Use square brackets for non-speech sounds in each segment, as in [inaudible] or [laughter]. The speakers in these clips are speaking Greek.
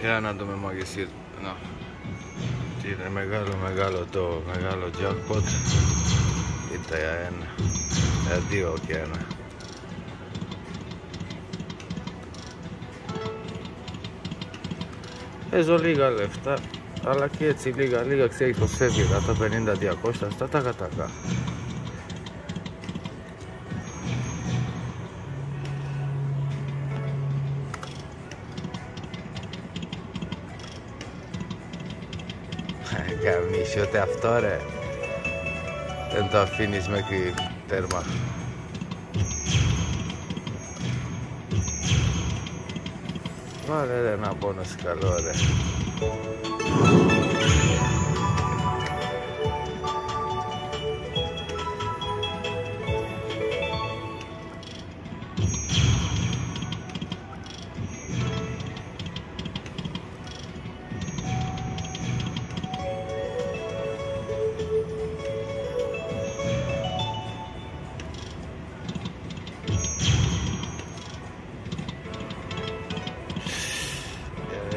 Για να δούμε μαγισίρ. Να. Τι είναι μεγάλο μεγάλο το μεγάλο jackpot. Κοίτα για ένα. Για δύο και ένα. Παίζω λίγα λεφτά, αλλά και έτσι λίγα λίγα ξέρεις πως φεύγει τα 50-200 στα τάκα τάκα. [laughs] Καμίσιο ούτε αυτό ρε. Δεν το αφήνεις μέχρι τέρμα. Βάλε ρε ένα πόνο καλό ρε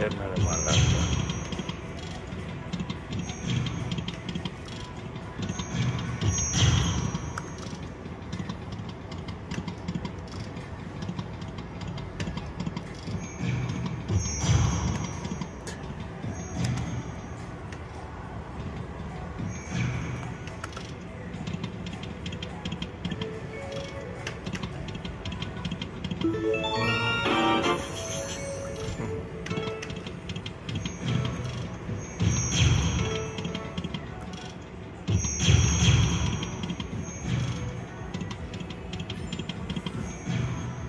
hacerme de malandro. Música